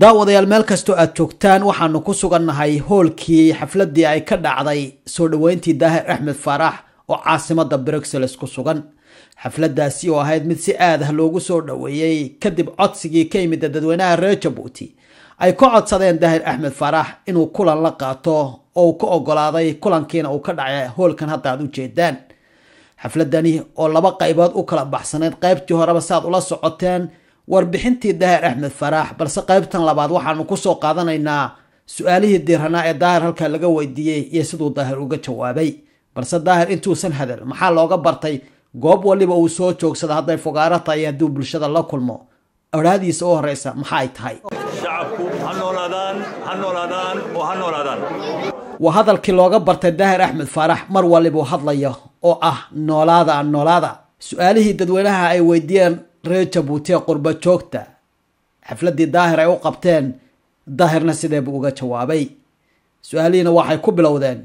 daawadayaal meel kastoo aad joogtaan waxaanu ku sugannahay hoolkii xafladii ay ka dhacday soo dhoweyntii daahir axmed faarax oo caasimada bruxelles ku sugan. Xafladaasi oo ahayd mid si aad ah loogu soo dhoweeyey kadib codsigii ka yimid dadweynaha reer jabuuti ay ka codsadeen daahir axmed faarax inuu kulan la qaato oo uu ka ogolaaday kulankiina uu ka dhacay hoolkan hadda aad u jeedaan. Xafladani oo laba qaybood u kala baxsaneyd qaybtii horeba saaad ula socoteen warbixintii daahir axmed faarax balse qaybtan labaad waxaanu ku soo qaadanaynaa su'aalihii diiranaa ee daahir halkaa laga weydiiyey iyo siduu daahir uga jawaabay. Balse daahir intuusan hadal maxaa looga bartay? Goob waliba uu soo joogsada hadday fogaaro tahay hadduu bulshada la kulmo. Odhaadiisa u horeysa maxaa ay tahay? Shacabku ha noolaadaan ha noolaadaan oo ha noolaadaan. Waa hadalkii looga bartay daahir axmed faarax mar walibuu hadlayo oo ah noolaada noolaada. Su'aalihii dadweynaha ay weydiiyeen reer jabuuti ee qurba joogta. Xafladii daahir ay u qabteen daahirna sideebuu uga jawaabay? Su'aalihiina waxay ku bilowdeen.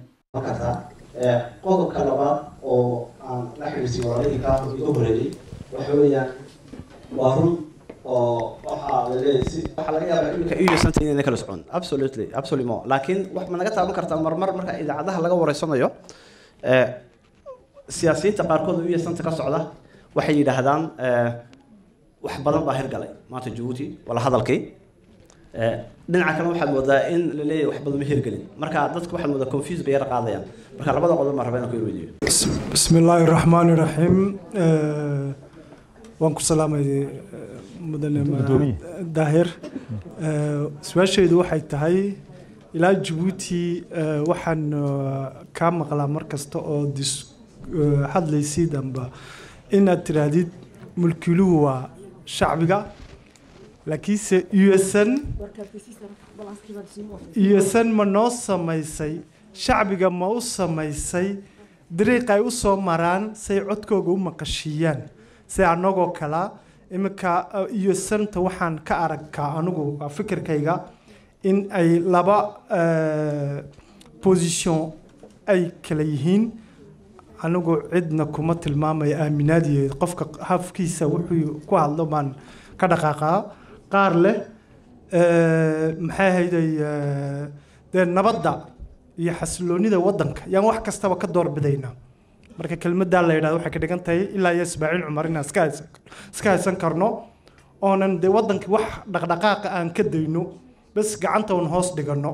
Qodobka labaad oo aan la xiriirsiy walaalihii kaa iga horeeyey waxa weeyaan waa run oo waxaa la leeyahay si laga yaabaa laakiin wax ma naga taaban kartaa marmar marka idaacadaha laga wareysanayo siyaasiyiinta qaarkood iyo ka socda waxay yidhaahdaan wax badan baa hirgalay maanta jabuuti wala hadalkii eh, dhinaca kale waxaad moodaa in la wax badan ma hirgelin marka dadka waxaad moodaa confuse bay yara qaadayaan. Marka labada qodob rabaa inaan ku weydiiyo bismi illaahi raxmaani raxiim eh, waan ku salaamay eh, mudane daahir. Su'aashaydu waxay tahay ilaa jabuuti waxaan kaa maqlaa mar kasta oo hadlaysid amba inaad tiraahdid mulkiiluhu waa shacbiga laakiinse usan usan ma noo samaysay shacbiga ma u samaysay dariiq ay u soo maraan say codkooga u maqashiiyaan si anagoo kala iminka usanta waxaan ka aragkaa anigu fikirkayga in ay laba position ay kala yihiin anigu cidna kuma tilmaamayo aaminaadiyo qofka hafkiisa wuxuu ku hadlo baan ka dhaqaaqaa qaar leh maxay ahayday dee nabadda iyo xasiloonida waddanka. Yaan wax kastaba ka doorbidaynaa marka kelmaddaa la yidhahdo waxay ka dhigan tahay ilaa iyo ismaaciil cumar inaan iska haysan karno oonan dee waddankii wax dhaqdhaqaaqa aan ka dayno bas gacanta un hoos dhiganno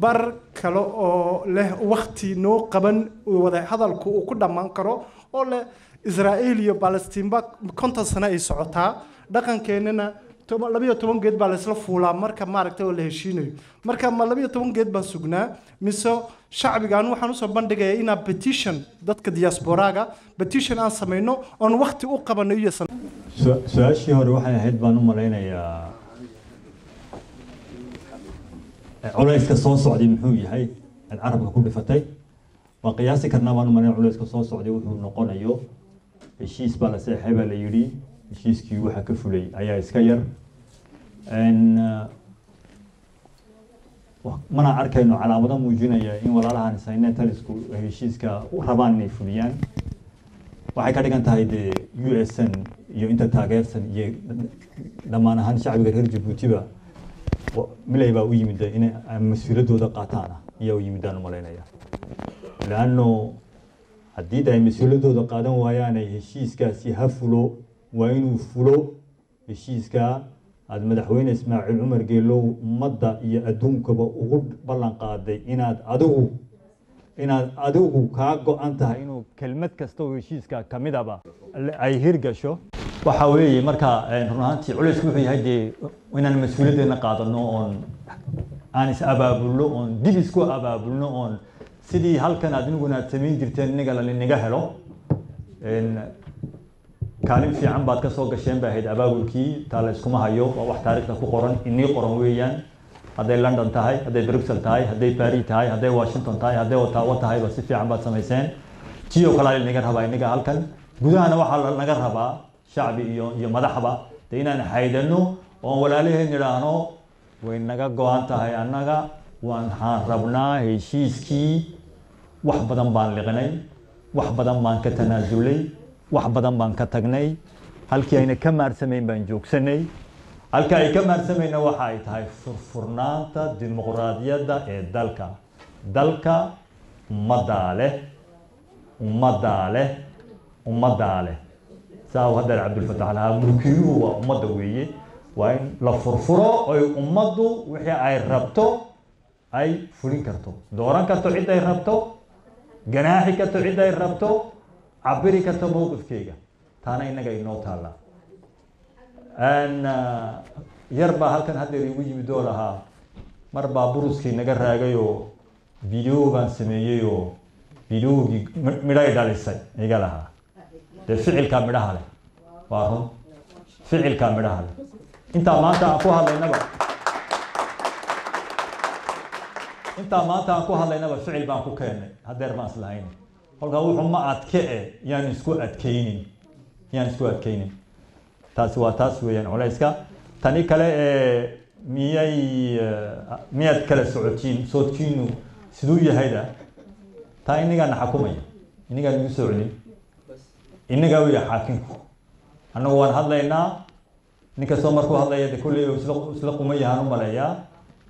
bar kale oo leh wakti noo qaban wada hadalku uu ku dhammaan karo oo leh israa'iil iyo balestiinba konton sano ay socotaa. Dhaqankeennana labayo toban geed baa laysla fuulaa marka maaragtay oo la heshiinayo. Marka ma labayo toban geed baan sugnaa mise shacbigaan waxaan u soo bandhigaya inaan petition dadka diasporaaga petition aan samayno oon wakti u qabano iyo su'aashii hore waxay ahayd baan u malaynayaa culayska soo socday muxuu yahay? Carabka ku dhifatay? Waan qiyaasi karnaa baan u malaynaya culayska soo socday wuxuu noqonayo heshiis baa la seexay baa la yidhi heshiiskii waxa ka fulay ayaa iska yar. Mana arkayno calaamado muujinaya in walaalahan sayne talisku heshiiska u rabaan inay fuliyaan. Waxay ka dhigan tahay dee u s n iyo inta taageersan iyo dhammaan ahaan shacbiga reer jabuutiba milay baa u yimid inay mas'uuliyaddooda qaataan ayaa u yimidaan u malaynaya. Leanno haddii ay mas'uuliyaddooda qaadan waayaanay heshiiskaasi ha fulo waa inuu fulo. Heshiiska aada madaxweyne ismaaciil cumar geelow ummadda iyo adduunkaba ugu ballan qaaday inaad adigu inaad adigu kaa go-an tahay inuu kelmad kasta oo heshiiska ka midaba ay hirgasho waxa weeye marka run ahaantii culaysku wuxuu yahay dee inaan mas'uuliyaddeena qaadano oon aan is abaabulno oon dib isku abaabulno oon sidii halkan aad iniguna aad samayn jirteen iniga lalinaga helo kaalin fiican baad ka soo gasheen bay ahayd abaabulkii taa la iskuma hayo waa wax taariikhda ku qoran inii qoran weeyaan. Hadday london tahay hadday bruxelles tahay hadday paris tahay hadday washington tahay hadday ottawa tahayba si fiican baad samayseen. Tii oo kale naga rabaa inaga halkan. Gudahana waxaa naga rabaa shacbi iyo iyo madaxba de inaan haydano oon walaalaheen idhaahno way naga go-an tahay annaga waxaan rabnaa heshiiskii wax badan baan liqnay wax badan baan ka tanaasulay wax badan baan ka tagnay halkii ayna ka maarsamayn baan joogsanay halka ay ka maarsamayna waxa ay tahay furfurnaanta dimuqraadiyadda ee dalka. Dalka ummaddaa leh ummaddaa leh ummaddaa leh saa uu haddeer cabdulfatax lahaa mulkiyuhu waa ummadda weeye. Waa in la furfuro oy ummaddu wixii ay rabto ay fulin karto. Dooran karto cid ay rabto ganaaxi karto cid ay rabto cabiri karto mowqifkeyga taana innaga inoo taallaa yar baa halkan haddeer igu yimid oo lahaa. Mar baa buruskii naga raagay oo video baan sameeyey oo videogii midhay dhalisay iga lahaa dee ficilkaa midhaha leh waa run ficilkaa midhaha leh intaa maanta aan ku hadlaynaba intaa maanta aan ku hadlaynaba ficil baan ku keennay haddeer baan islahayn kolkaa wuxuu ma adke e yaan isku adkaynin yaan isku adkaynin taasi waa taas weeyaan culayska tani kale ee miyay miyaad kala socotiin soodkiinu siduu yahayda taa inagaa na xakumaya inagaa nagu soo celin inagaa weya xaakinku annagu waan hadlaynaa nin kastoo markuu hadlaya de kulley isla quma yahaan u maleeyaa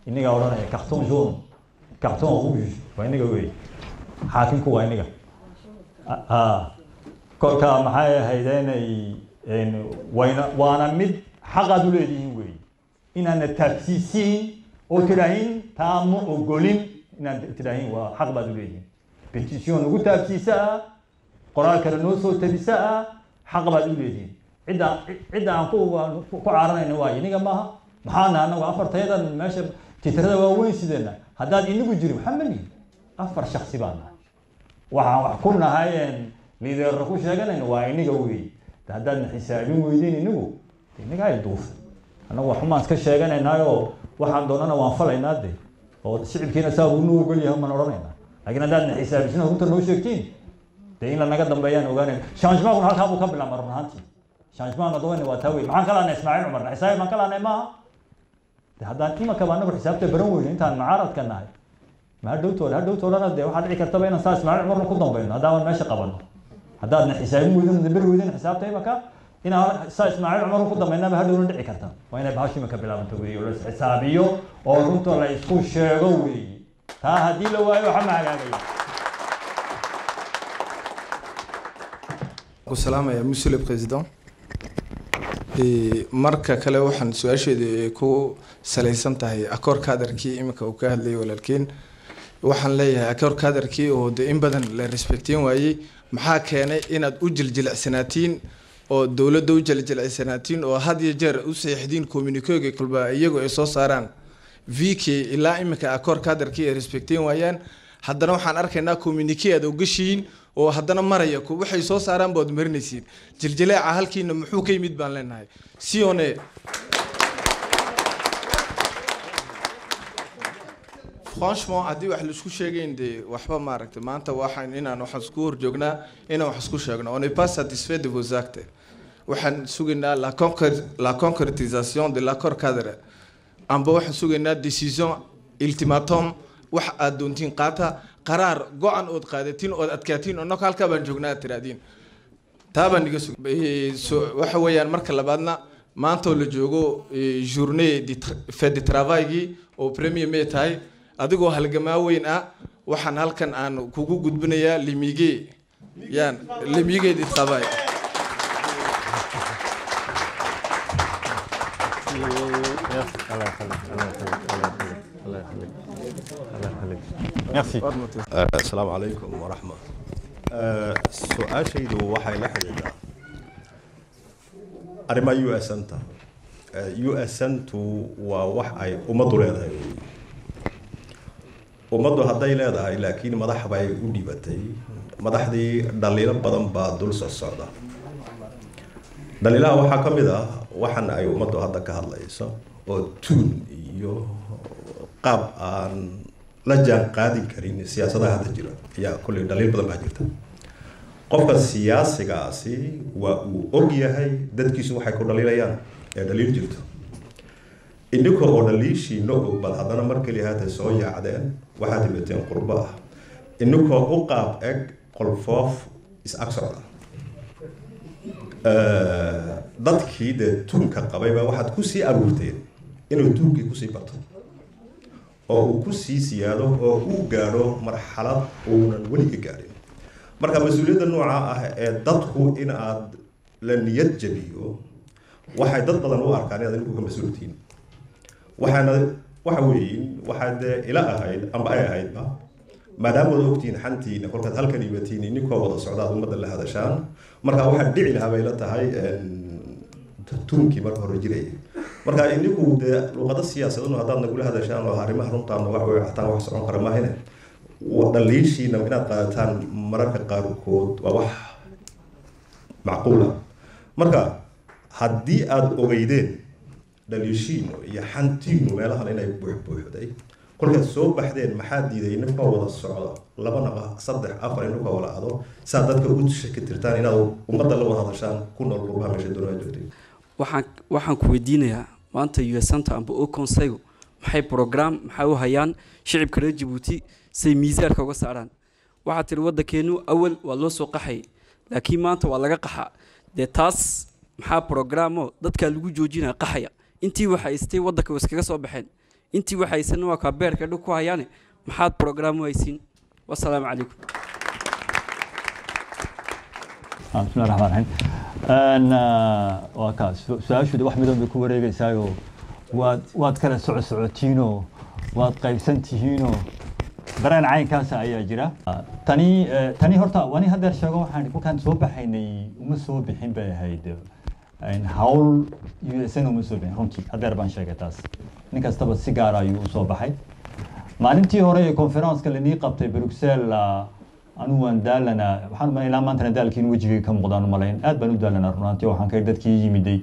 inagaa odhanaya carton jaune carton rouge waa inaga wey xaakinku waa inaga kolka maxay ahayd inay wayna waana mid xaqaad u leedihiin wey inaana taabsiisiin oo tidhaahin taa ma ogolin inaan tidhaahin waa xaq baad u leedihiin petition ugu taabsiisa ah qoraal kale noo soo tabisa ah xaq baad u leedihiin. Cidda cidda aan ku caaranayna waayo iniga maaha? Maxaana anagu afartayadan meesha titirada waaweyn sideena haddaad inigu jirin waxaa malihin afar shaksi baan nahay. Waxaan wax ku nahay lideerra ku sheeganayna waa iniga wey haddaadna xisaabin weydeen inigu inaga ay duufay annagu waxumaan iska sheeganaynaayoo waxaan doonana waan falaynaa de oo shicibkiina saa buu nu ogol yahay maan odhanaynaa. Laakiin haddaadna xisaabisna runta noo sheegtiin dee in lanaga dambeeyaan ogaanayna changementkuna halkaa buu ka bilaabma run ahaantii changementka dawayna waa taa wey maxaan ka lahnay ismaaciil cumarna xisaabi baan ka lahnay maaha de haddaan imankaba anagu xisaabta baran weyno intaan macaaradka nahay ma hadhowtooda hadhowtoodana dee waxaa dhici kartaba inaan saa ismaaciil cumarna ku dambayno haddaaban meesha qabanno haddaadna xisaabin weydin beri weydin xisaabta imaka inaan saa ismaaciil cumar ku dambaynaba hadhowna dhici karta waa inay bahashu imaka bilaabanto weeye oo la isxisaabiyo oo runta la isku sheego weeye taa haddii la waayo waxa ma ku salaamaya monsieur le président. Marka kale waxaan su'aasheeda ku salaysan tahay akoor kaadarkii iminka uu ka hadlayay walaalkeen. Waxaan leeyahay akoor kaadarkii oo de in badan la respecteen waayey. Maxaa keenay inaad u jiljilacsanaatiin oo dowladda u jiljilacsanaatiin oo had iyo jeer u saxiixdiin communiquega kulba iyagu ay soo saaraan. V k ilaa iminka akoor kaadarkii ay respecteen waayaan. Haddana waxaan arkaynaa communique aad ogashihiin oo haddana maraya waxay soo saaraan baad marinaysiin jiljileeca halkiina muxuu ka yimid baan leenahay. Sione franchement haddii wax la isku sheegayn dee waxba maaragtay maanta waxaan inaan waxaan isku horjoognaa inaan wax isku sheegno on est pas satisfait de vos actes. Waxaan sugaynaa la concr la concrétisation de l'accord cadre. Amba waxaan sugaynaa décision ultimatum. Wax aad doontiin qaata qaraar go-an ood qaadatiin ood adkaatiin oo naka halkaa baan joognaa aad tiraadiin taa baan iga waxa weeyaan marka labaadna maantoo la joogo journée fête de travailgii oo premier may tahay. Adigoo halgamaa weyn ah waxaan halkan aan kugu gudbinayaa limige yaan limige de travail آه، السلام عليكم ورحمة الله يخليك. الله يخليك السلام عليكم ورحمة السؤال شيد وواحد لحد هذا أرما يو إس انت آه، يو إس انت وواحد ومضو لها هذا ومضو هذا إلى هذا لكن مضح باي ودي باتي مضح دي دليل بضم با دول سرسر دليل واحد كم إذا واحد أيو مضو هذا كهالله يسا وتون يو. Qaab aan la jaan qaadin karin siyaasadaha hadda jira ayaa kulley dhaliil badan baa jirta qofka siyaasigaasi waa uu og yahay dadkiisu waxay ku dhaliilayaan ee dhaliil jirto ininka oo dhaliishiina og bal haddana mar keliya haatay soo yaacdeen waxaad hibateen qurbo ah ininkoo u qaab eg qolfoof is ag socda dadkii dee tuunka qabayba waxaad kusii abuurteen inuu tuunkii kusii bato oo uu kusii siyaado oo uu gaadho marxalad uunan weliga gaadhin marka mas-uuliyadda nooca ah ee dadku in aad la niyad jabiyo waxay dad badan u arkaan inaad idinku ka mas-uultihiin waxaana waxa weeyin waxaa dee ila ahayd amba ay ahaydba maadaama wada ogtihiin xantiina kolkaad halkan imatiin ininkoo wada socdaad ummadda la hadashaan marka waxaa dhici lahaa bay la tahay tuunkii marka hore jiraya marka ininku dee luqado siyaasadunu haddaad nagula hadashaan oo arrimaha runtaana wax way wax socon kara maahine dhaliishiina inaad qaadataan mararka qaarkood waa wax macquula marka haddii aada ogeydeen dhaliishiinu iyo xantiinu meelahan inay buuxbuuxday kolkaad soo baxdeen maxaa diiday ninkoo wada socda laba naqa saddex afar inkoo wala ado saa dadka u shaki tirtaan inaad ummadda la wada hadashaan ku nool qurbaha meesha doonaa joogtay waxaan ku weydiinayaa maanta usanta amba oconsaygu maxay brogram maxay u hayaan? Shicibka reer jabuuti say miisaarka uga saaraan. Waxaa tiri waddankeenu awal waa loo soo qaxay laakiin maanta waa laga qaxa dee taas maxaa brogramo dadkaa lagu joojinaya qaxaya? Intii waxaystay waddanka iskaga soo baxeen. Intii waxaysan waa kaa beerka dhug ku hayaane maxaad brogram haysiin? Wasalaamu calaykum. Ah, Bismillahi raxmaan raxiim Uh, waa kaa su'aashuuda wax midan bay ku wareegaysaayo. Waad waad kala soco socotiinoo waad qaybsan tihiinoo dareen caynkaasa ayaa jira. Tani eh, tani horta wani haddeer sheego waxaan kulkaan soo baxaynay uma soo bixin bay ahayd. Hawl u s n uma soo bixin runtii haddeer baan sheegay taas. Nin kastaba si gaara ah ayuu u soo baxay. Maalintii hore ee conferenceka lanii qabtay bruxelles ah, anu waan daalanaa umalay ilaa maantana daalkiin wejigay ka muuqdaan umalayn aad baan u daalanaa runaantii waxaan ka dadkii yimiday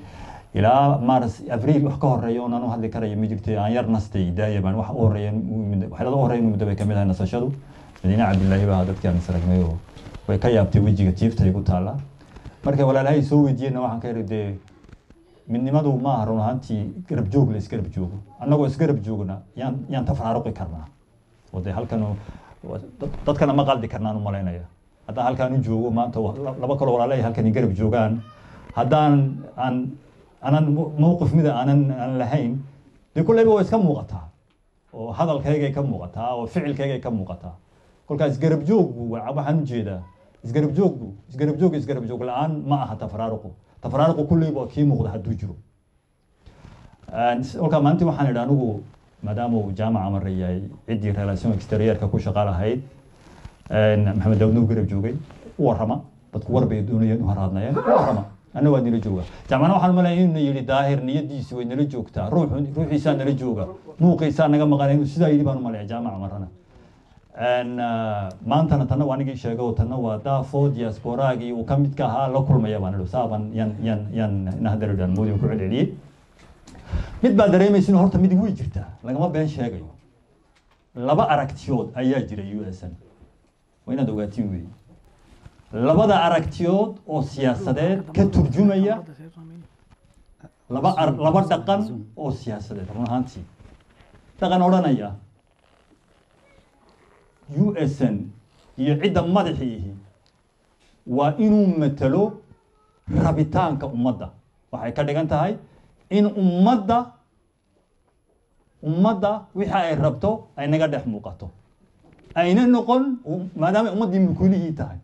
ilaa maaras abriil wax ka horreeya oon anu hadli karaya ma jirtay aan yar nastay daaya baan wax u horreeya waxyaalada u horreeya muddo bay ka mid ahay nasashadu. Madiine cabdillaahi baa dadkii aan isragnay oo way ka yaabtay wejiga tiifta igu taalla. Markay walaalahay soo weydiiyeenna waxaan ka yidhi dee midnimadu ma run ahaantii garab joog la isgarab joogo. Annagoo isgarab joogna yaan yaan tafaraaruqi karnaa. Oo dee dadkana ma qaldi karnaan u malaynaya haddaan halkaan u joogo maanta laba kaloo walaalay halkan garab joogaan. Haddaan aan aanan mowqif mida aanan aan lahayn dee kulleyba waa iska muuqataa. Oo hadalkaygay ka muuqataa oo ficilkaygay ka muuqataa. Kolkaas isgarab jooggu waxaan u jeedaa isgarab jooggu isgarab joog isgarab joog la'aan ma aha tafaraaruqu tafaraaruqu kulleyba kii muuqda hadduu jiro. Kolkaa maalintii waxaan idhi anigu maadaama uu jaamaca mara yahay ciddii relation exterieurka ku shaqa lahayd maxamed daawudna u garab joogay u warrama dadku war bay doonayeen u haraadnayeen u warrama anna waa nala jooga jaamacna waxaan malaya inuu yidhi daahir niyadiisi way nala joogtaa ruux ruuxiisaa nala jooga muuqiisaa naga maqan inuu sidaa yidhi baan u malaya jaamaca marana maantana tanna waa anigii sheegay oo tanna waa daafo diasporaagii uu ka midka ahaa la kulmaya baan idhi saaban yan yan yan nahdaridhan moodi ku celceliyey mid baa dareemaysa in horta midig way jirtaa lagama been sheegayo. Laba aragtiyood ayaa jira u s n. Waa inaad ogaatiin weeye labada aragtiyood oo siyaasadeed ka turjumaya laba laba dhaqan oo siyaasadeed run ahaantii. Dhaqan odhanaya u s n iyo cidda madaxiihi waa inuu matalo rabitaanka ummadda. Waxay ka dhigan tahay in ummadda ummadda wixii ay rabto ay naga dhex muuqato. Ayna noqon maadaama ummaddii mulkuulihii tahay.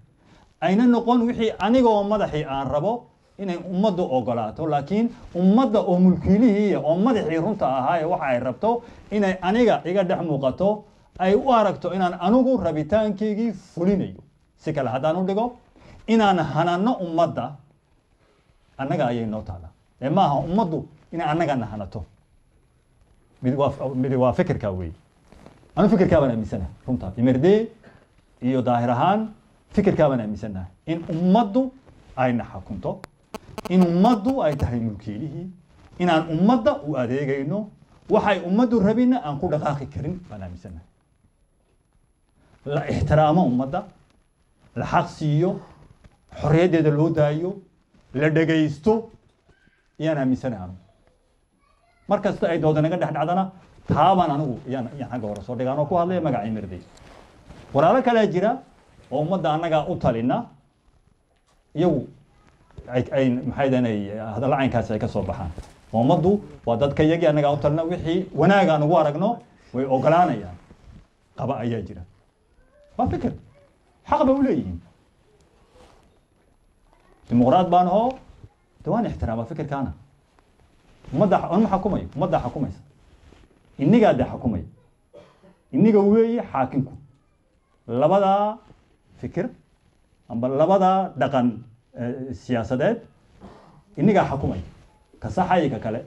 Ayna noqon wixii anigoo madaxii aan rabo inay ummaddu ogolaato laakiin ummadda oo mulkiilihiiya oo madaxii runta ahaa ee waxa ay rabto inay aniga iga dhex muuqato ay u aragto inaan anigu rabitaankeygii fulinayo. Si kale haddaan u dhigo inaan hanano ummadda annaga ayay noo taala ee maaha ummaddu inay annagana hanato. Mid waa fikirkaa wey anu fikirkaa baan aaminsanahay runtaa imerdee iyo daahir ahaan fikirkaa baan aaminsanahay. In ummaddu ayna xakunto. In ummaddu ay tahay mulkiilihii inaan ummadda u adeegayno. Waxay ummaddu rabina aan ku dhaqaaqi karin baan aaminsanahay. La ixtiraamo ummadda la xaq siiyo. Xorriyaddeeda loo daayo. La dhegaysto iyaan aaminsanahay anigu mar kasta ay dooda naga dhex dhacdana taabaan anigu iyaan iyaan xagga hore soo dhigaan oo ku hadlaya magacii mirday walaalo kalea jira oo ummadda annagaa u talina iyagu ay- ay maxay ka soo baxaan. Ummaddu waa dadka iyagii annaga u talna wixii wanaag aan ugu aragno way ogolaanayaan. Qaba ayaa jira. Waa fikir. Xaq ba u leeyihiin. Dimuqraad baan ahoo de waan ixtiraamaa fikirkaana ummadda anma xukumayo ummaddaa xukumaysa innigaa dee xukumaya inniga weeye xaakinku labadaa fikir amba labadaa dhaqan eh, siyaasadeed innigaa xukumaya ka saxa iyo ka kale.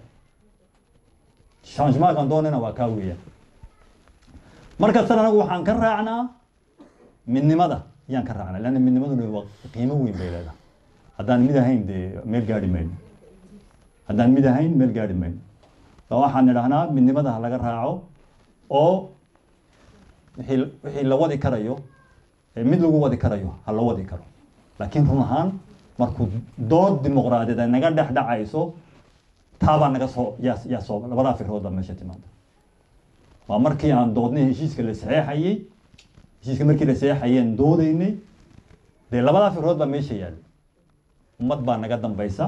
Changementkan doonana waa kaa weeyaan markastana anagu waxaan ka raacnaa midnimada. Yaan ka raacnaa leanna midnimaduna qiimo weyn bay leedahay. Haddaan mid ahayn dee meel gaadhi mayno haddaan mid ahayn meel gaadhi mayno waxaan idhahnaa midnimada ha laga raaco oo wixii la wadi karayo mid lagu wadi karayo ha la wadi karo. Laakiin run ahaan markuu dood dimuqraadiyad ay naga dhex dhacayso taabaa naga soo yaa soo labadaa fikrood baa meesha timaada waa markii aan doodnay heshiiska la saxeexayey heshiiska markii la saxeexayeen doodaynay dee labadaa fikrood baa meesha yaalla ummad baa naga dambaysa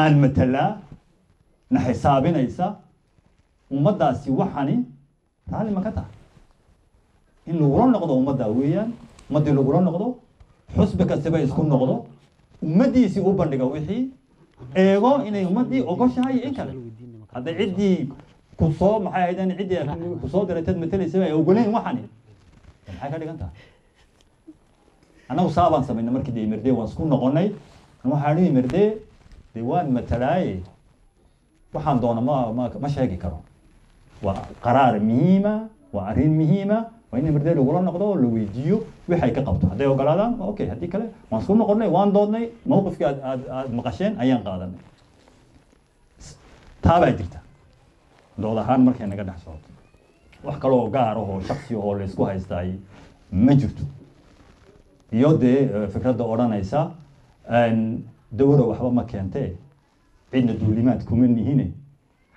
aan matalaa na xisaabinaysa ummaddaasi waxani raalli ma ka tahay. In lagula noqdo ummaddaa weeyaan ummaddii lagula noqdo xusbi kastaba isku noqdo ummaddiisii u bandhiga wixii eego inay ummaddii ogoshahay in kale. Hadday ciddii ku soo maxay ahaydeen ciddii ku soo diratad matelaysaba ay ogoleyn waxani? Maxay ka dhigan tahay? Annagu saabaan samaynay markii de imirde waan isku noqonay. Waxaan imirde de waan matalaaye waxaan doona ma ma sheegi karo. Waa qaraar muhiima waa arrin muhiima waa in imirde lagula noqdo oo la weydiiyo waxay ka qabto. Hadday ogolaadaan okay haddii kale waan isku noqonay waan doodnay mawqifkii aad aad aad maqasheen ayaan qaadanay. Taabaa jirta. Dood ahaan markay naga dhex socoto. Wax kaloo gaar ahoo shaksi ahoo laysku haystaay ma jirto. Iyo dee eh, fikradda odhanaysa dawra waxba ma keentee? Cidna duulimaad kuma nihine?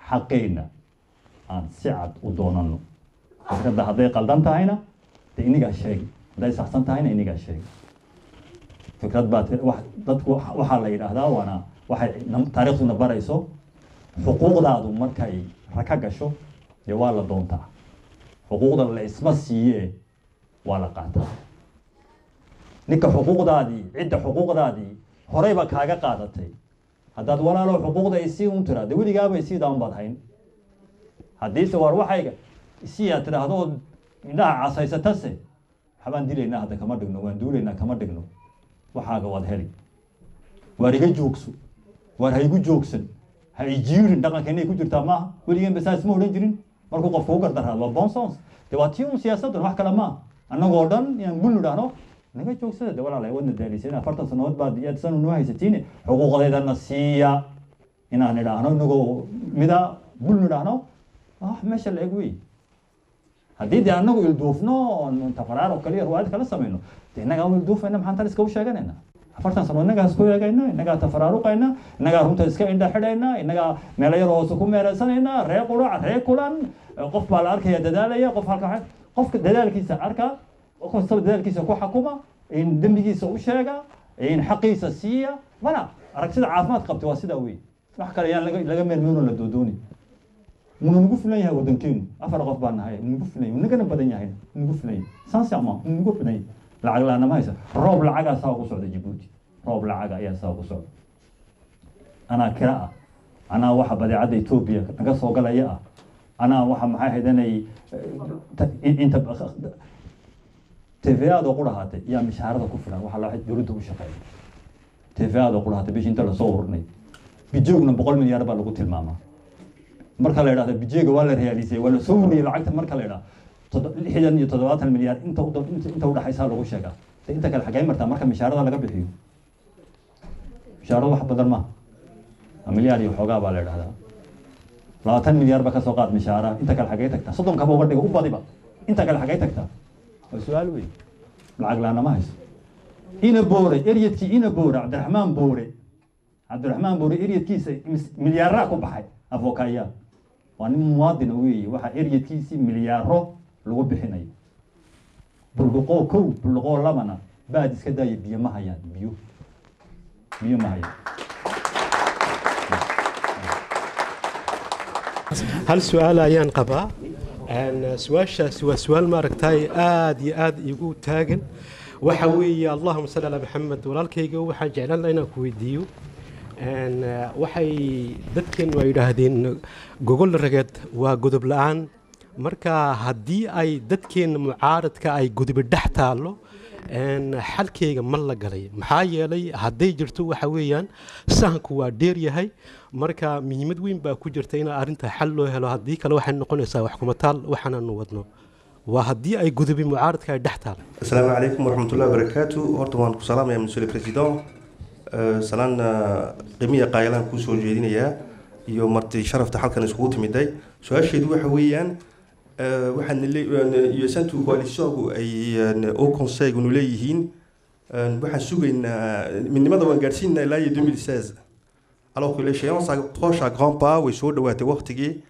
Xaqeenna aan si cad u doonano fikradda hadday qaldan tahayna de inigaa sheegi. Hadday saxsan tahayna inigaa sheegi. Fikrad baa dadku waxa- waxaa la yidhaahdaa waana waxay taariikhduna barayso xuquuqdaadu markay raka gasho dee waa la doontaa. Xuquuqda la isma siiye waa la qaataa. Ninka xuquuqdaadii cidda xuquuqdaadii horeyba kaaga qaadatay. Haddaad walaalo xuquuqda isii un tiraa de weligaaba isiida un baad hayn. Haddiise waar waxayga isii aad tidhaahdo ood indhaha casaysatase waxbaan dilaynaa hadda kama dhigno waan duulaynaa kama dhigno. Waxaaga waad heli. Waar iga joogso waar ha igu joogsan ha ijiirin dhaqanka ku jirtaa maaha. Weligeen basaas ma odhan jirin. Markuu qofku u gardaraado waa bonsons de waa tii un siyaasaddan wax kale maaha annagoo dhan inaan bul idhaahno naga joogsada de walaalahay wadna daaliseen afartan sannadood baad iyaad san noo haysatiine xuquuqdeedana siiya inaan idhaahno inagoo mida bul idhaahno wax meesha la eg wey haddii de anagu ilduufno tafaraar oo kaliya ruwaayad kala samayno de innagaa u ilduufayna maxaan tan iska u sheeganayna afartan sano innagaa isku eegayna innagaa tafaraaruqayna innagaa runta iska indha xidhayna innagaa meelo yar hoose ku meeraysanayna ree qurac ree kulan qof baa la arkaya dadaalaya qof halka qofka dadaalkiisa arka qof kastaba dadaalkiisa ku xakuma dembigiisa u sheega xaqiisa siiya mana aragtida caafimaad qabta waa sidaa wey wax kale yaan laga meelmeyno la doodooni wuna nagu filan yahay wadankeenu afar qof baa nahay nagu filan nagana badan yahay nagu filan yahay filan yahay lacag la'aan ma haysa roob lacagaa saa ku socda jabuuti roob lacaga ayaa saa ku socda anaa kira ah anaa waxa badeecadda etoobiya naga soo galaya ah anaa waxa maxay ahayd inay inta tva-da ku dhahaatay yaa mishaarada ku filan waxa la dowladda u shaqeeya. Bishi inta la soo ururinay bijoogna boqol milyaar baa lagu tilmaamaa. Marka la idhahdo bijeega waa la realisay waa la soo wariyey lacagta marka la todo- lixdan iyo toddobaatan milyaar inta udhaxaysaa lagu sheegaa de inta kale xagee martaa marka mishaarada laga bixiyo. Mishaarada wax badan ma milyaar iyo xoogaa baa la idhahdaa labaatan milyaar ba ka soo qaad mishaara inta kale xagee tagtaa. Soddonkaba uga dhigo u badiba. Inta kale xagee tagtaa waa su'aal wey lacag laana ma hayso ina boore eryadkii ina boore cabdiraxmaan boore cabdiraxmaan boore eryadkiisa milyaaraa ku baxay avokaya waa nin muwaadina weeye waxaa eryadkiisii milyaaro lagu bixinayo bulduqoo kow bulduqoo labana baad iska daaya biyo ma hayaan biyo. Miyo mahaya. Hal su'aal ayaan qabaa su'aashaasi waa su'aal maaragtay aad iyo aad igu taagan. Waxa weeye allahuma salli calaa maxamed walaalkayga waxaan jeclaan lahaa inaan ku weydiiyo. Eh, waxay dadkeen waa yidhaahdeen gogol rageed waa godob la'aan marka haddii ay dadkeen mucaaradka ay godobi dhex taallo xalkeyga ma la galay. Maxaa yeelay hadday jirto waxa weeyaan sahanku waa dheer yahay. Marka muhiimad weyn baa ku jirta inaa arintaa xal loo helo. Haddii kale waxay noqonaysaa waxkumataal waxaananu wadno. Waa haddii ay gudubin mucaaradka ay dhex taal. Asalaamu calaykum waraxmatullahi wabarakaatu. Horta waan ku salaamaya monsieur president. Salaanna qimiya qaayalaan kuu soo jeedinayaa iyo marti sharafta halkan iskugu timiday. Su'aasheedu waxa weeyaan eh, waxaan usantu coalitionku ay au conseil nu leeyihiin. Waxaan sugaynaa midnimada waan gaadhsiinaa ilaa iyo 2016 alors que l'échéance approche à grands pas way soo dhawaatay waqtigii.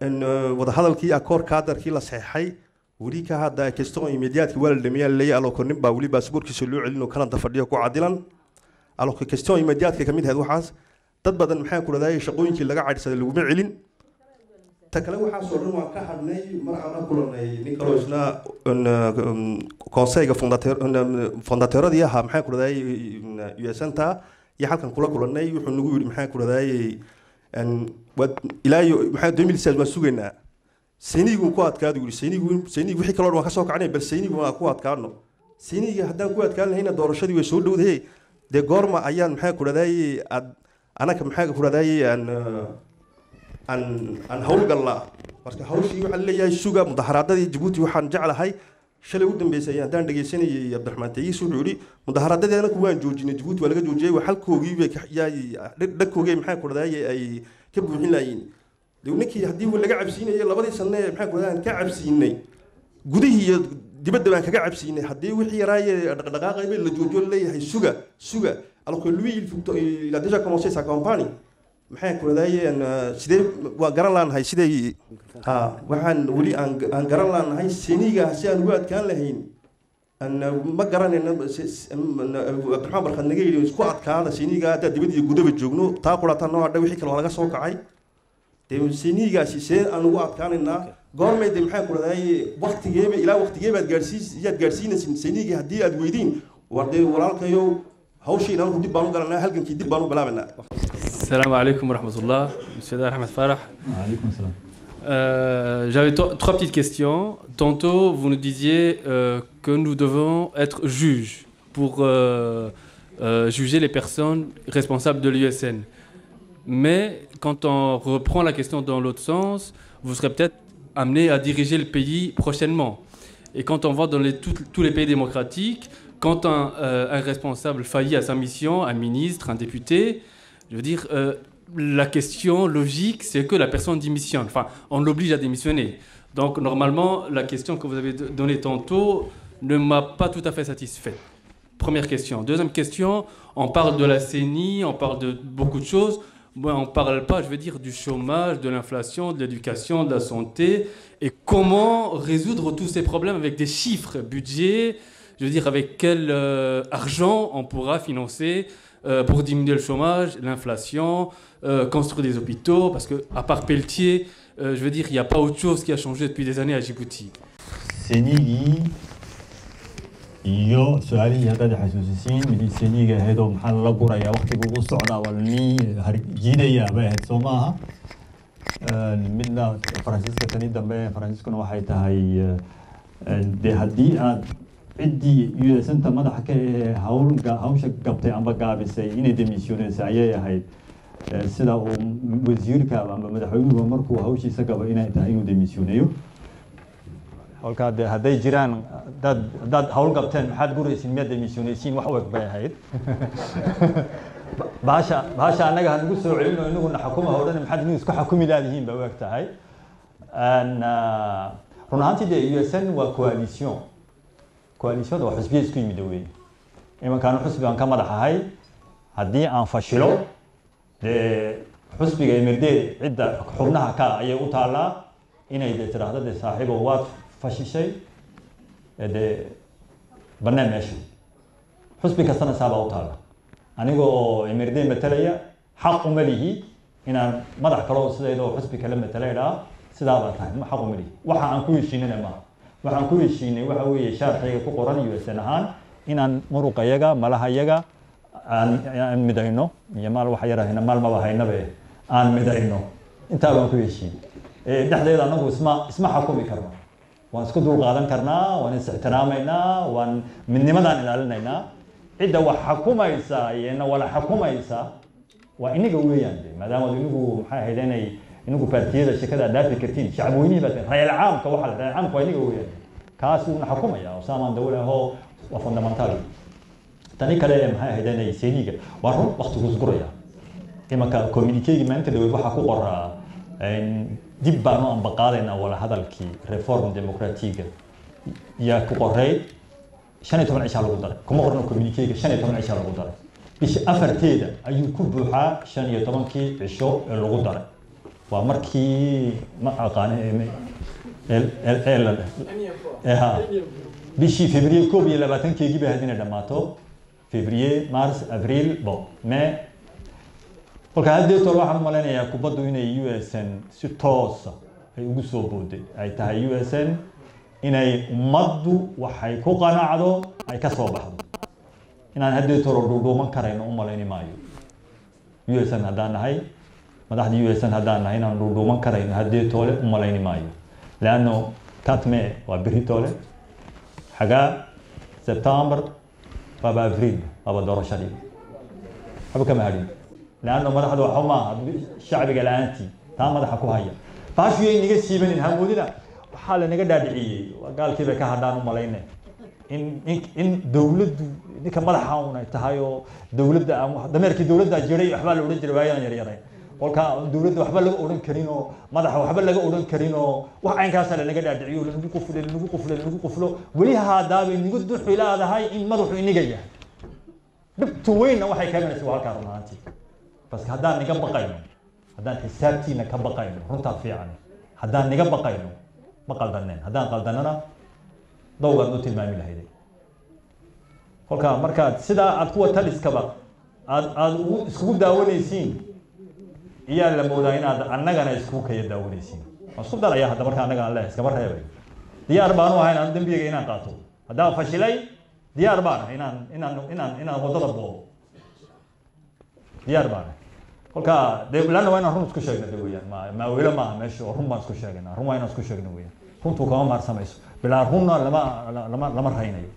Wadahadalkii akoor kaadarkii la saxeexay weli ka hadda question immédiate waa la dhameeyaa leeyahay alors que nin baa weli baasaboorkiisa loo celin oo Canada fadhiyo ku cadilan alors que question immédiate ka mid ahayd waxaas dad badan maxaa ku dhadaayay shaqooyinkii laga cadhsaday laguma celin ta kale waxaa soo dhan waan ka hadhnay mar aan la kulanay. Nin kaloo isna conseilga fondateeradii ahaa maxaa ku dhadaayay usanta iyo halkan kula kulanay wuxuu nagu yidhi maxaa ku dhadaayay ilaa iyo maxaa 2016 waan sugaynaa. Saynigu ku adkaadu yiri saynigu wixii kale waan ka kacnay bal saynigu waan ku adkaano sayniga haddaan ku adkaan lahayna doorashadii way soo dhowdahay dee goorma ayaan maxaa ku dhadaayay aad anaka maxaa ku dhadaayay aan aan aan howlgallaa marka hawshii waxaa leeyahay suga mudaharaadadii jabuuti waxaan jeclahay. Shalay u dambeysay haddaan dhegeysanayay cabdiraxmaan tayiis wuxuu yidhi mudaharaadadii anaku waan joojinay jabuuti waa laga joojiyey waa halkoogii bay dhagkoogii maxaa ku dhadaayay ay ka buuxin dee ninkii haddii laga cabsiinayay labadii sanne maxaa ku dhadaayay aan ka cabsiinay. Gudihii iyo dibadda baan kaga cabsiinay. Haddii wixii yaraaye dhaqdhaqaaqay bay la joojiyo leeyahay suga suga. Alors que lui il, faut, sa campagne maxay ku dhadaayeen sidee waa garan laanahay sidee ha waxaan weli aan aan garan laanahay seniga si aan ugu adkaan lahayn. Ma garanayna abdiraxmaan barkad naga yidhi isku adkaada seniga haddaa dibad iyo gudaba joogno taa qurata noo hadha wixii kale waa laga soo kacay. Dee senigaasi see aan ugu adkaanaynaa goormay de maxaa ku dhadaayay waktigeeba ilaa waktigeebaad gaadhsiis iyaad gaadhsiinaysin senigii haddii aad weydiin. War dee walaalkayow hawshii inaanku dib baan u galanaa halgankii dib baan u bilaabanaa Salam alaikum wa rahmatullah, monsieur Ahmed Farah. Alaikum salam. Euh, J'avais trois petites questions. Tantôt, vous nous disiez euh, que nous devons être juges pour euh, juger les personnes responsables de l'USN. Mais quand on reprend la question dans l'autre sens, vous serez peut-être amené à diriger le pays prochainement. Et quand on voit dans les- tout- tous les pays démocratiques, quand un, un responsable faillit à sa mission, un ministre, un député, je veux dire, euh, la question logique, c'est que la personne démissionne. Enfin, on l'oblige à démissionner. Donc, normalement, la question que vous avez donnée tantôt ne m'a pas tout à fait satisfait. Première question. Deuxième question, on parle de la CENI, on parle de beaucoup de choses. Moi, on ne parle pas, je veux dire, du chômage, de l'inflation, de l'éducation, de la santé. Et comment résoudre tous ces problèmes avec des chiffres, budget, je veux dire, avec quel euh, argent on pourra financer euh, pour diminuer le chômage, l'inflation, euh, construire des hôpitaux, parce que à part Pelletier, euh, je veux dire, il n'y a pas autre chose qui a changé depuis des années à Djibouti. iyo su'aalihii haddaad xasuusisiin midii seniga ahaydoo maxaa lala gurayaa waqtigu u socdaa waa lanii jiidayaa bay ahayd soo maaha midna faransiiska tani dambe faransiiskuna waxay tahay dee haddii aad ciddii uesanta madaxa ka ahee hawl hawsha gabtay amba gaabisay inay demissioneysay ayay ahayd sida uu wasiirka amba madaxweynuhu markuu hawshiisa gabo inay tahay inuu demissioneeyo halkaa dee hadday jiraan haddaad haddaad hawl gabteen maxaad guraysiin miyaad demissioneysiin wax weg bay ahayd bahasha bahasha annaga ha nagu soo celino inaguna xakuma hodhan maxaad inuu isku xakumi laadihiin ba weg tahay run ahaantii dee usn waa coalition coalitionda waa xusbiya isku yimid wey imankaan xusbi aan ka madax ahay haddii aan fashilo dee xusbiga emirdeed cidda xubnaha ka ayay u taallaa inay dee tidhaahdo dee saaxiibo waad fashishay dee bannaan meesha. Xusbi kastana saabaa u taalla aniga oo emirday matalaya xaq uma lihi inaan madax kale oo sidayda oo xusbi kale matala idhaa sidaa tahay. Xaq uma lihi. Waxa aan ku heshiinana maaha waxaan ku heshiinay waxa weeye sharciga ku qoran USN ahaan inaan muruqayaga malahayaga aan midayno. Iyo maal wax yar ahayna maal aan midayno. Intaa baan ku heshiin. Dhexdeeda anagu isma isma xakumi karno. Waan isku dul karnaa waan is ixtiraamaynaa waan midnimadaan ilaalinaynaa. Cidda wax xakumaysa iyana wala xakumaysa waa inaga weeyaan maadaama inagu maxay ahayd inay inagu baartiyada shekada dhaafi kartiin shacabweynihii baa rayal caamka waxa la rayal caamka waa inaga weeyaan. Kaas uuna xakumaya osaamaan dawle ahoo waa fundamental. Tani kale maxay ahayd inay seeniga waa run waqtigu isguraya imanka communiquegi maalinta dhaweyd waxaa ku qoraa dib baanu ambaqaadaynaa wala hadalkii reform democratiga yaa ku qoray shan iyo toban cishaa lagu daray. Kuma qorno communiquega shan iyo toban cishaa lagu daray. Bisha afarteeda ayuu ku buuxaa shan iyo tobankii cisho ee lagu daray waa markii ma aqaane bishii february koob iyo labaatankeegii bay ahayd inay dhammaato. February mars avril bo may kolka haddeetool waxaan u malaynayaa kubaddu inay u s n si toosa ay ugu soo booday ay tahay u s n inay ummaddu waxay ku qanacdo ay ka soo baxdo. Inaan haddeetoolo dhuudhuuman karayno u malayni maayo. U s n haddaan nahay madaxda u s n haddaan nahay inaan dhuudhuuman karayno haddeetoole u malayni maayo leanno katme waa beritoole xagaa september waaba avril waaba doorashadii waxba kama hadhin leanno madaxda waxba maaha shacbiga la'aantii taa madaxa ku haya baashu yay naga siibanin hamoodina waxaa lanaga dhaadhiciyey gaalkii bay ka hadhaan u malayne in in in dowladdu ninka madaxa un ay tahay oo dowladda aan dameerkii dowladda jiray waxbaa la odhan jiray waayaan yaryarayn kolka dowladda waxba laga odhan karin oo madaxa waxba laga odhan karin oo wax caynkaasa lanaga dhaadhiciyo lanagu quflo lanagu quflo lanagu quflo weli haadaabay nagu duxu leedahay in madaxu iniga yahay. Dhibtu weynna waxay keenaysa waa halkaa run ahaantii bas haddaan niga baqayno haddaan xisaabtiina ka baqayno runtaa fiican. Haddaan niga baqayno ma qaldaneen haddaan qaldanana dowgaad u tilmaami lahayday kolka markaad sidaa aad kuwa taliskaba aad aad ugu iskugu daawanaysiin iyaa la moodaa inaad annagana iskugu kaya daawanaysiin waan isku daraya hadda marka annaga aan leehay iskama reebay diyaar baanu ahay inaan dembigayga inaan qaato haddaan fashilay diyaar baan ahay inaan inaan inaan inaan waddada boobo diyaar baan ahay kolka de lanna waa inaan run isku sheegna de weeyaan ma maaweelo maaha meesha run baan isku sheegnaa run waa inaan isku sheegna weeyaan runtu kama maarsamayso bilaa runna lama lama lama raynayo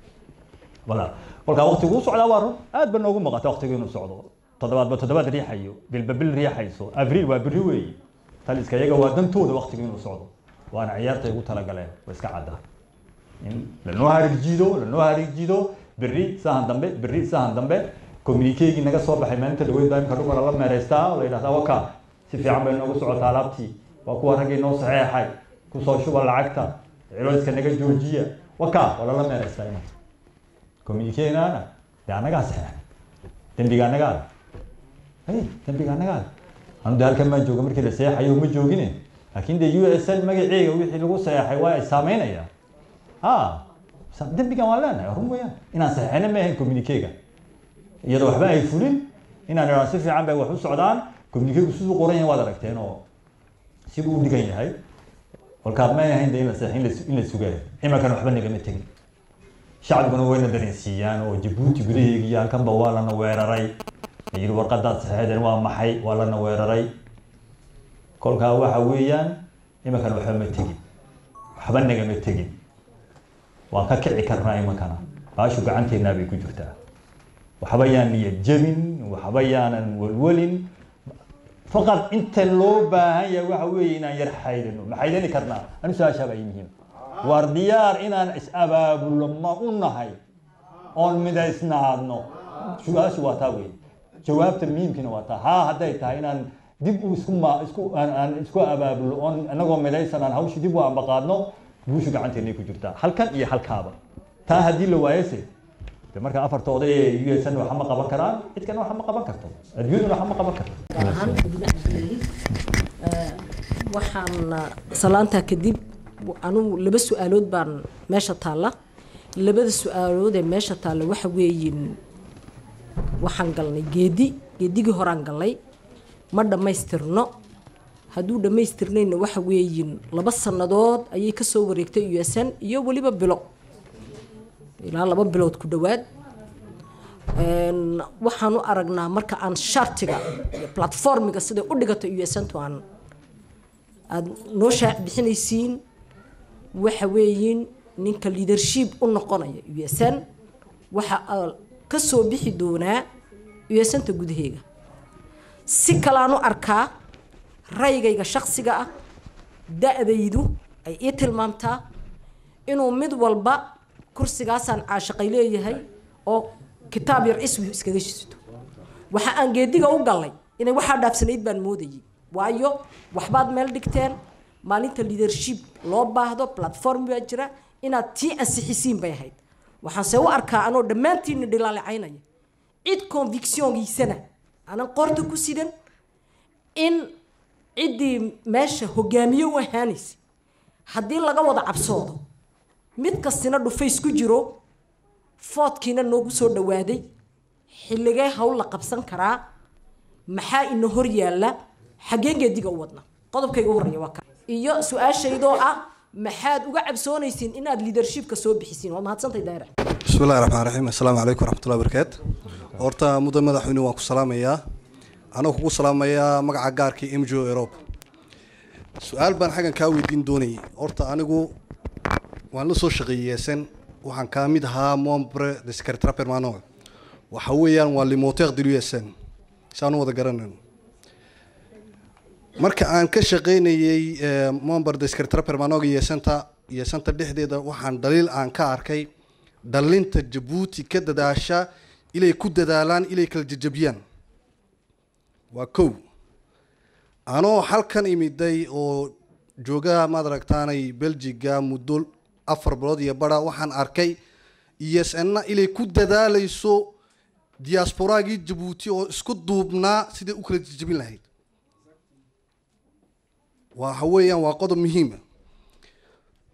wala kolka waqtigu u socdaa waa run aad ba noogu muuqata waqtigu inuu socdo toddobaadba toddobaad riixayo bilba bil riixayso abriil waa biri weeye taliska iyaga waa dantooda waqtigu inuu socdo. Waana ciyaartay ugu talagaleen waa iska caddaa in lanoo harigjiido lanoo harigjiido berri sahan dambe berri sahan dambe. Communiqueegii naga soo baxay maalinta dhaweyd baa imka dhulka lala meeraystaa la yidhahdaa waka si fiican bay noogu socotaa alaabtii waa kuwa raggii noo saxeexay ku soo shuba lacagta. Cilooska naga joojiya. Waka waa lala meeraystaa imanka communiqueegnaana dee annagaa saxeexay dembiga annagaa hey dembiga annagaa anu de halkan maan jooga markii la seexayo ma joogine laakiin de u s n magaceega wixii lagu saxeexay waa ay saameynayaan ha dembigan waan leenahay run weeyaan. Inaan saxeexina ma ahayn communiqueega iyadoo waxba ay fulin inaan idhaa si fiican bay wax u socdaan communiqueegu siduu qoran yahay waad aragteen oo siduu u dhigan yahay. Kolkaa may ahayn de in la seexin in la sugayo. Imankana waxba nagama tegin. Shacbiguna wayna dareensiiyaan oo jabuuti gudaheegi iyo halkanba waa lana weeraray yidhi warqadaad saxeexdeen waa maxay? Waa lana weeraray kolkaa waxa weeyaan imankana waxba ma tegin. Waxba nagama tegin. Waan ka kici karnaa imankana. Baashu gacanteennaa bay ku jirtaa. Waxba yaan niyad jebin waxba yaanan welwelin. Faqad inta loo baahan yahay waxa weeye inaan yar xaydano. Ma xaydani karnaa? Anu su'aashaa muhiim waar diyaar inaan is-abaabulo ma u nahay. Oon midaysnaadno su'aashu waa taa wey jawaabta muhiimkiina waa taa haa hadday tahay inaan dib u isku ma isku aan isku abaabulo oon anagoo midaysan aan hawshi dib u ambaqaadno guushu gacanteennay ku jirtaa halkan iyo halkaaba taa haddii la waayase de marka afarta oday ee u s n waxa ma qaban karaan cidkana waxa ma qaban karto adduunyaduna waxa ma qaban karto waxaan salaantaa kadib anugu laba su'aalood baan meesha taalla labada su'aalood ee meesha taalla waxa weeyin waxaan galnay geedi geedigii horaan galnay. Ma dhammaystirno? Hadduu dhammaystirnayna waxa weeyin laba sannadood ayay ka soo wareegtay u s n iyo weliba bilo. Ilaa laba bilood ku dhowaad. Waxaan u aragnaa marka aan shartiga iyo platformiga siday u dhigato u s n to aan aada noo shaac bixinaysiin waxa weeyiin ninka leadership u noqonaya u s n waxa aa ka soo bixi doonaa u s n ta gudaheega. Si kalaan u arkaa raygayga shaksiga ah da-daydu ay ii tilmaamtaa inuu mid walba kursigaasaan caashaqay leeyahay oo kitaab yar iswi iskaga shisto waxa aan geediga u gallay inay waxaa dhaafsanayd baan moodayay waayo waxbaad meel dhigteen maalinta leadership loo baahdo platform baa jira inaad tii ansixisiin bay ahayd waxaanse u arkaa anoo dhammaantiinna dhilaalicaynaya cid convictiongiisana aanan qorta ku sidan in ciddii meesha hogaamiye u ahaanaysa haddii laga wada cabsoodo mid kastina dhufays ku jiro foodkiina noogu soo dhawaaday xilligee hawl la qabsan karaa maxaa ina hor yaalla xaggeen geediga u wadna. Qodobkayga u horreeya waa ka. Iyo su'aashaydoo ah maxaad uga cabsoonaysiin inaad liidarshipka soo bixisiin waad mahadsantahay daara. Bismillahi raxmaan raxiim assalaamu calaykum waraxmatullahi barakaatu horta mudan madaxweyne waan ku salaamayaa anoo kugu salaamayaa magaca gaarkii m jo europe. Su'aal baan xaggan kaa weydiin doonayay horta anigu waan la soo shaqeeyey sen. Waxaan kaa mid ahaa mombre de secretara permanent. Waxa weeyaan waa limoteer de l'usen si aan u wada garanayno marka aan ka shaqeynayay eh, member de secretary permanent yeesanta yeesanta dhexdeeda waxaan daliil aan ka arkay dhalinta jabuuti ka dadaasha inay ku dadaalaan inay kala jajabiyaan. Waa kow. Anoo halkan imiday oo joogaha maad aragtaanay belgiga muddo afar bilood iyo bara waxaan arkay esna inay ku dadaalayso diasporagii jabuuti oo isku duubnaa siday u kala jajabin lahayd waxa weeyaan waa qodob muhiima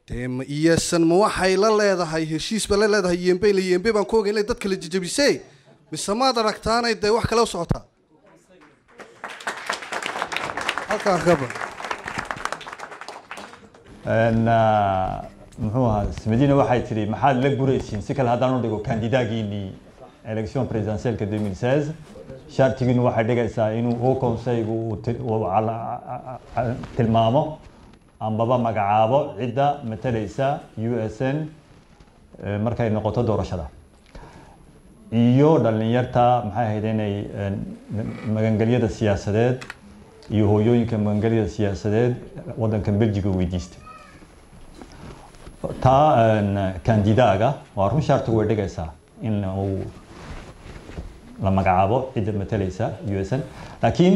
dee ma iyesan ma waxay la leedahay heshiis ba la leedahay yembe ila yembe baan ku ogay inay dad kala jajabisee? Mise maad aragtaanay dee wax kale u socotaa? Halkaan kaba ah, muxuu ahaa ismadiina waxay tidhi maxaad la guraysiin si kale haddaan u dhigo kandidaagiinii election presidentielka 2016 shartigiinu waxay dhigaysaa inuu konseygu tilmaamo ambaba magacaabo cidda matalaysa u s n eh, markay noqoto doorashada. Iyo dhalinyarta maxay ahayd inay een, magangelyada siyaasadeed iyo hooyooyinka magangelyada siyaasadeed waddankan belgiga weydiistay. Taa een, kandidaaga waa run shartigu way dhigaysaa in uu la magacaabo cidda matalaysa u s n. Laakiin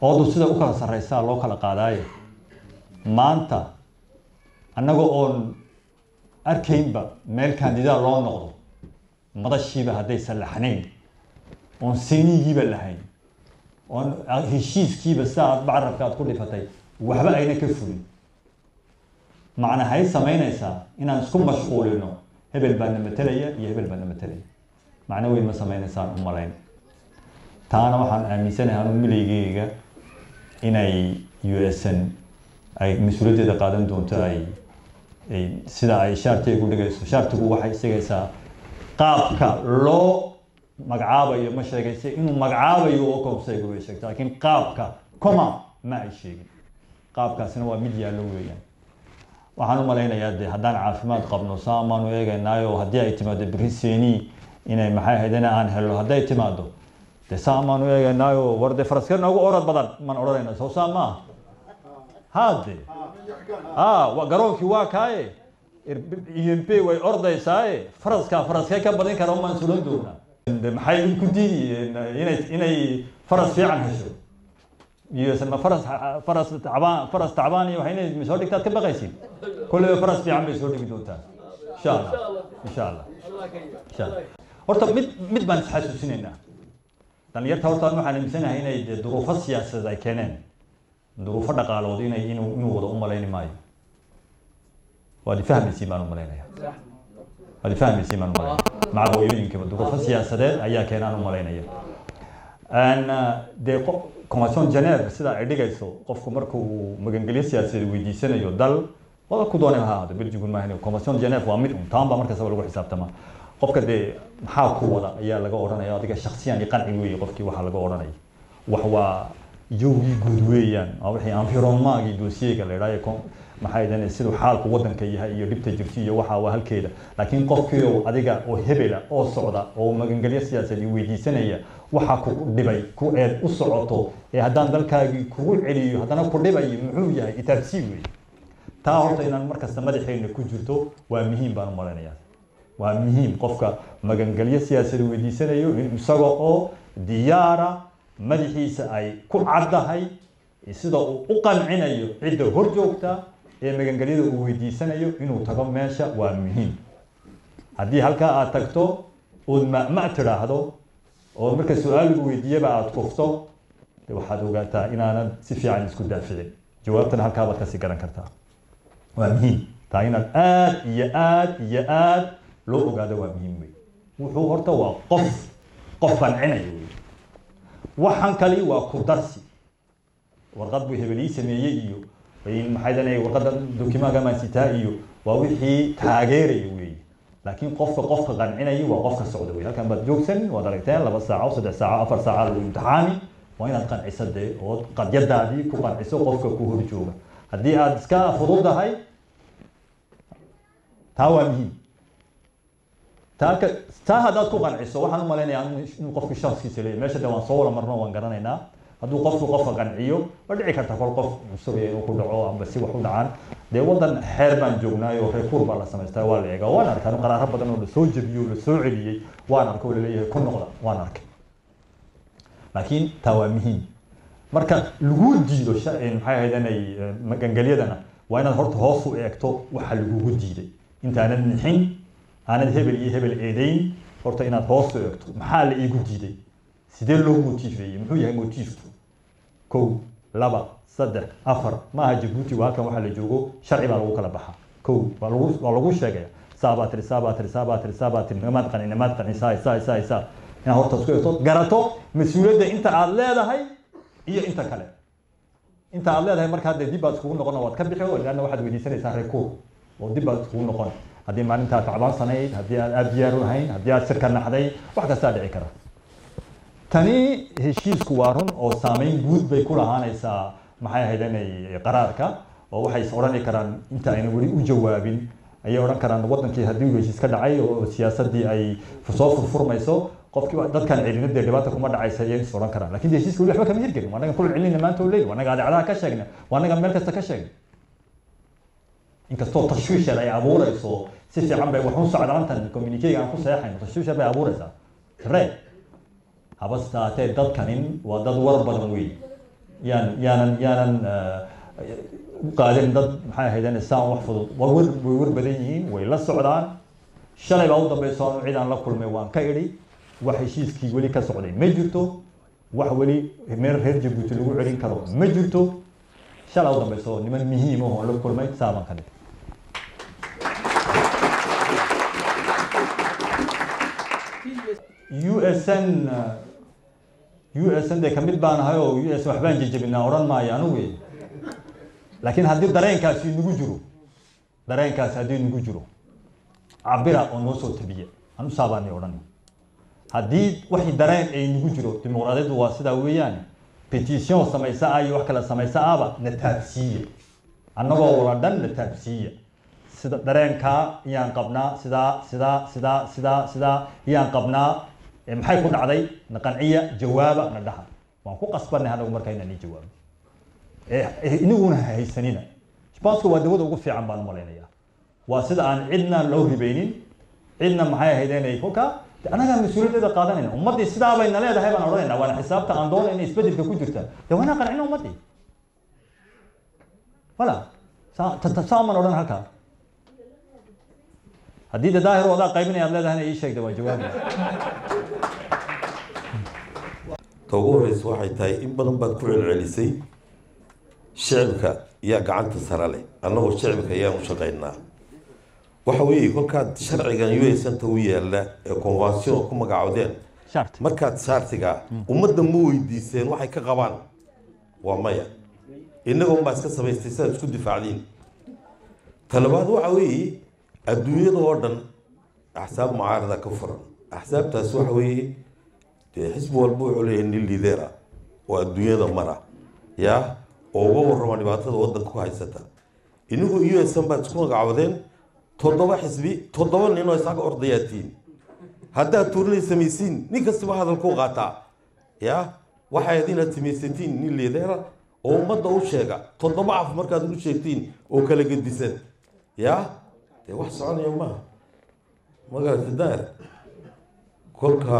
oodu sida u kala sarreysaa loo kala qaadaayo maanta annagoo oon arkaynba meel kandidaat loo noqdo madashiiba hadday sallaxnayn oon senigiiba lahayn oon heshiiskiiba sida aad bacarabka aad ku dhifatay waxba ayna ka fulin. Macnahay samaynaysaa inaan isku mashquulino. Hebel baa na matelaya iyo hebel baa na matelaya macno weyn ma sameynaysaan u malayn taana waxaan aaminsanahay anu milaygeyga inay u s n ay mas'uuliyaddeeda qaadan doonto ay ay sida ay shaartiga ku dhigayso shaartigu waxay isagaysaa qaabka loo magacaabayo ma sheegaysa inuu magacaabayo oo konseyga way sheegta laakiin qaabka coma ma ay sheegin qaabkaasina waa mid yaallo weeyaan waxaan u malaynayaa de haddaan caafimaad qabno saamaanu eegaynaayo haddii ay timaado briseni inay maxay ahayd in aan helo hadday timaado de saamaanu eegaynaayo war de faraska noogu orod badan maan odhanayna soo saa maaha hade ha wa- garoonkii waa kaaye. Imp way ordaysaaye faraskaa faraskee ka badin kara umaan sulan doonaa maxay ku diidi inay inay faras fiican hesho iyo faras faras tacbaan faras tacbaan iyo waxay soo dhigtaad ka baqaysiin kolleyba faras fiican bay soo dhigi doontaa. Insha allah. Insha allah. Insha allah horta mid mid baan isxasuusinaynaa. Dhalinyarta horta waxaan aaminsanahay inay dee duruufo siyaasadeed ay keeneen. Duruufo dhaqaalood inay inuu inuu wada u malayni maayo. Waad ifahmaysiin baan u malaynaya. Waad fahmaysiin baan u malaynaya maca hooyooyinkaba duruufo siyaasadeed ayaa keenaan u malaynaya dee convention geneve sida ay dhigayso qofku marka uu magangelyo siyaasadeed weydiisanayo dal wada ku doonay ha ahaado belgigun maahan convention geneve waa mid un baa markastaba lagu xisaabtama qofka dee maxaa ku wada ayaa laga odhanaya? Adiga shaksiyan qanci weeye qofkii waxaa laga odhanaya wax waa yowgii guud weeyaan. Wixii environmentgii dossiega la idhaayo maxaa idane siduu xaalku wadanka yahay iyo dhibta jirto iyo waxa waa halkeeda. Laakiin qofkii oo adiga oo hebela oo socda oo magangelyo siyaasadeed weydiisanaya waxa ku dhibay ku eed u socoto ee haddaan dalkaagii kugu celiyo haddana ku dhibayo muxuu yahay itaabsii weeye taa horta inaan markasta madaxeena ku jirto waa muhiim baan u waa muhiim qofka magangelyo siyaasadeed weydiisanayo isaga oo diyaara madaxiisa ay ku caddahay sida uu u qancinayo cidda hor joogta ee magangelyada uu weydiisanayo inuu tago meesha waa muhiim. Haddii halkaa aad tagto ood ma'ma tidhaahdo oo marka su'aal lagu weydiiyaba aad kufto waxaad ogaataa inaanan si fiican isku daaficin. Jawaabtana halkaa baad ka sii garan kartaa. Waa muhiim. Taa inaad aad iyo aad iyo aad loo ogaado waa muhiim wey wuxuu horta waa qof qof qancinaya wey waxaan kali waa ku darsi warqad buu hebel ii sameeyey iyo maxay dana warqadda dokimaga maansitaa iyo waa wixii taageeraya weeye laakiin qofka qofka qancinaya waa qofka socda wey halkan baad joogsan waad aragteen laba saaco saddex saaco afar saaca lagu imtixaami waa inaad qanciso dee oo qadyadaadii ku qanciso qofka ku hor jooga haddii aad iska fududahay taa waa muhiim taa ka taa haddaad ku qanciso waxaan u malaynayaa inuu qofki shanskiisa leeyahy meesha de waan soo wada marno waan garanaynaa. Hadduu qofku qofka qanciyo ma dhici karta kol qof cusubaya inuu ku dhaco amba si wax u dhacaan. Dee wadan xeer baan joognaayo reekuur baa la samaystaa waa la eegaa. Waan arkaa qaraaro badan oo la soo jebiyo la soo celiyey. Waan arka oo la leeyahay ku noqda waan arkay. Laakiin taa waa muhiim. Marka lagu diido maxay ahaydanay magangelyadana waa inaad horta hoos u eegto waxa lagugu diiday. Intaanad nixin aanad hebel iyo hebel eedayn horta inaad hoos u eegto maxaa la iigu diiday sidee loo motiifeeyey muxuu yahay motiifku kow laba saddex afar maaha jabuuti waa halkan waxaa la joogo sharci baa lagu kala baxaa kow waa lagu waa lagu sheegaya saabaa tiri saabaa tiri saabaa tiri saabaa tiri namaad qanin namaad qanin saa saa saa saa inaad horta isku eegto garato mas'uuliyadda inta aad leedahay iyo inta kale. Inta aad leedahay markaa dee dib baad iskugu noqon waad ka bixi leanna waxaad weydiisanaysaa reekuur oo dib baad iskugu noqon haddii maalintaa tacbaansanayd haddii aad aad diyaar u ahayn haddii aad sirka naxday wax kastaa dhici kara. Tani heshiisku waa run oo saameyn guud bay ku lahaanaysaa maxay ahayd inay qaraarka oo waxay is odhani karaan inta ayna weli u jawaabin. Ayay odhan karaan wadankii haddii uu heshiis ka dhacay oo siyaasaddii ay soo furfurmayso qofkii dadkan celina dhibaata kuma dhacaysa ayay is odhan karaan. Lakin heshiiska weli waxba kama hirgelin. Waa naga kul celinayna maanta oo leeyahy waa naga adeecadaha ka sheegna waa naga meel kasta ka sheegna inkastoo tashwiishad ay abuurayso si fiican bay wax u socdaantan communicayga aan ku seexayno tashwiishad bay abuuraysaa ree habasta haatee dadkanin waa dad war badan wey yaan yaanan yaanan qaadin dad maxay ahaydeen saan wax fudud war war way war badan yihiin way la socdaan shalay baa u dambayso anu cid aan la kulmay waan ka idhi wax heshiiskii weli ka socday ma jirto wax weli meel reer jabuuti lagu celin karo ma jirto shalay u dambayso niman muhiim ah oo la kulmay saabaan ka dhig USN USN de ka mid baan ahay oo US waxbaan jejebinaa odhan maayo anugu laakiin haddii dareenkaasi nagu jiro dareenkaasi haddii nagu jiro cabira oo noo soo tabiya anu saabaani odhan haddii waxii dareen ay nagu jiro dimuqraadiyaddu waa sidaa weeyaan petition samaysa ah iyo wax kale samaysa ahba na taabsiiya annagoo wala dhan na taabsiiya sida dareenkaa iyaan qabnaa sidaa sidaa sidaa sidaa sidaa iyaan qabnaa maxay ku dhacday? Na qanciya jawaaba na dhaha. Waan ku qasbanay anagu markaa inaan ii jawaabo iniguna haysanina. Jbaanska waa dawada ugu fiican baan umalaynayaa waa sida aan cidna loo ribaynin. Cidna maxay ahaydeenay kolkaa anagaa mas'uuliyaddeeda qaadanayna ummaddii sidaa bayna leedahay baan odhanayna waana xisaabta aan doonayna isbeddelka ku jirta de waana qancina ummaddii wala saamaan odhan halkaa haddii de daahir wadaa qaybinaya ad leedahayna ii sheegda waa jawaabi ta ugu horeysa waxay tahay in badan baad ku celcelisay shicibka yaa gacanta sare leh annagoo shicibka ayaan u shaqaynaa waxa weeye kolkaad sharcigan u s anta u yaalla ee convention ku magacoodeen markaad shartiga ummadda ma weydiiseen waxay ka qabaan. Waa maya. Innaga unbaa iska samaystay sidaad isku difaacdiin talabaad waxa weeye adduunyada oo dhan axsaab mucaarada ka furan. Axsaabtaas waxa weeye dee xisbi walba wuxuu leeyahay nin lidera oo adduunyada mara. Yaa oo uga warrama dhibaatada waddanka ku haysata. Innigu u s n baad isku magacoodeen toddoba xisbi toddoba nin oo isaga ordayaatiin. Haddaad tuurinay samaysiin nin kastaba hadalkuu qaataa. Yaa waxay ahayd inaad samaysatiin nin lidera oo ummadda u sheega toddoba af markaad ugu sheegtiin oo kala gedisan. Yaa dee wax soconaya maaha magarata daar kolka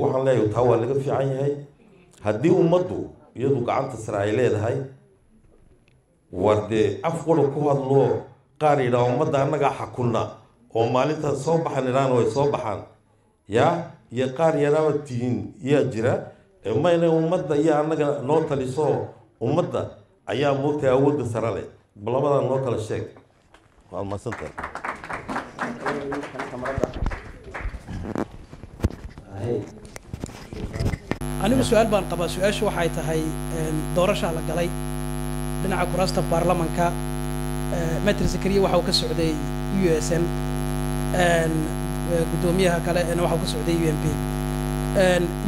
waxaan leeyahay taa waa laga fiican yahay. Haddii ummaddu iyadu gacanta sare ay leedahay war dee af qura ku hadlo qaar yidhaha ummadda annagaa xakunna oo maalintaas soo baxan idhaan way soo baxaan. Yaa iyo qaar yaraaba tihiin yaa jira. Mayna ummadda iyo annaga noo taliso ummadda ayaa moogtay awoodda sare leh. Labadaa noo kala sheeg. Waad mahadsantahay anigu su'aal baan qabaa. Su'aashu waxay tahay doorashaa la galay dhinaca kuraasta baarlamanka metr zakariya waxa uu ka socday u s n. Guddoomiyaha kale waxa uu ka socday u m p.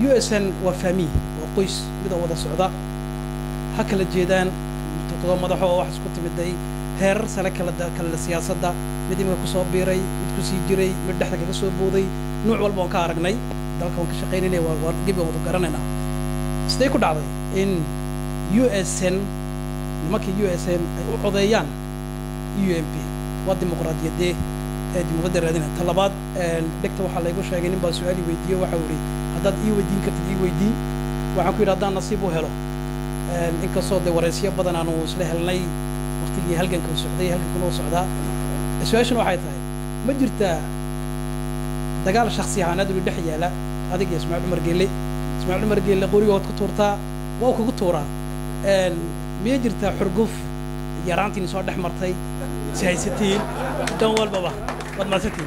U s n waa faamiy waa qoys mida wada socda. Ha kala jeedaan todoba madaxo oo wax isku timiday heerar sare kala kala siyaasadda mid imika ku soo biiray mid ku sii jiray mid dhexda kaga soo booday. Nuuc walba waan ka aragnay dalka waan ka shaqaynayna waa gebi wada garanaynaa. Sidee ku dhacday in u s n nimankii u s n ay u codeeyaan u m p. Waa dimuqraadiyadee ee dimuqraadda raadina ta dhegta waxaa laygu sheegay nin baa su'aal i weydiiye waxa uu ihi haddaad ii weydiin kartid ii weydiin. Waxaan ku yidhi haddaan nasiib u helo inkastoo dee wareysyo badan aanu isla helnay waktigii halganka u socday halgankuna u socdaa su'aashana waxay tahay ma jirtaa dagaal shaksi ahaaneed uu dhex yaalla adig iyo ismaaciil cumar geelle. Ismaaciil cumar geelle qorigood ku tuurtaa waa kugu tuuraa. Miyay jirtaa xurguf yaraantiin soo dhex martay سياسيتي دون والبابا قد ما ستي